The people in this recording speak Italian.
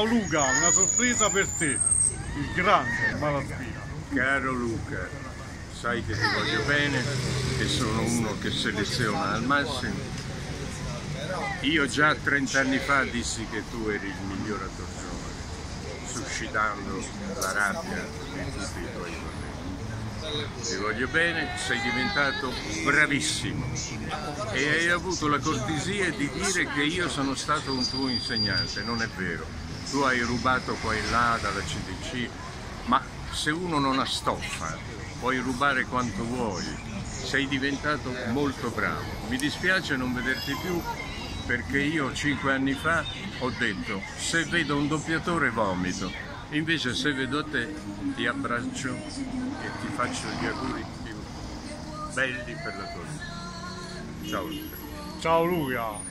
Ciao Luca, una sorpresa per te, il grande Malaspina. Caro Luca, sai che ti voglio bene e sono uno che seleziona al massimo. Io già 30 anni fa dissi che tu eri il miglior attore giovane, suscitando la rabbia di tutti i tuoi colleghi. Ti voglio bene, sei diventato bravissimo e hai avuto la cortesia di dire che io sono stato un tuo insegnante, non è vero tu hai rubato qua e là dalla CDC, ma se uno non ha stoffa puoi rubare quanto vuoi, sei diventato molto bravo. Mi dispiace non vederti più perché io cinque anni fa ho detto se vedo un doppiatore vomito, invece se vedo te ti abbraccio e ti faccio gli auguri più belli per la tua vita. Ciao Luca. Ciao Luca.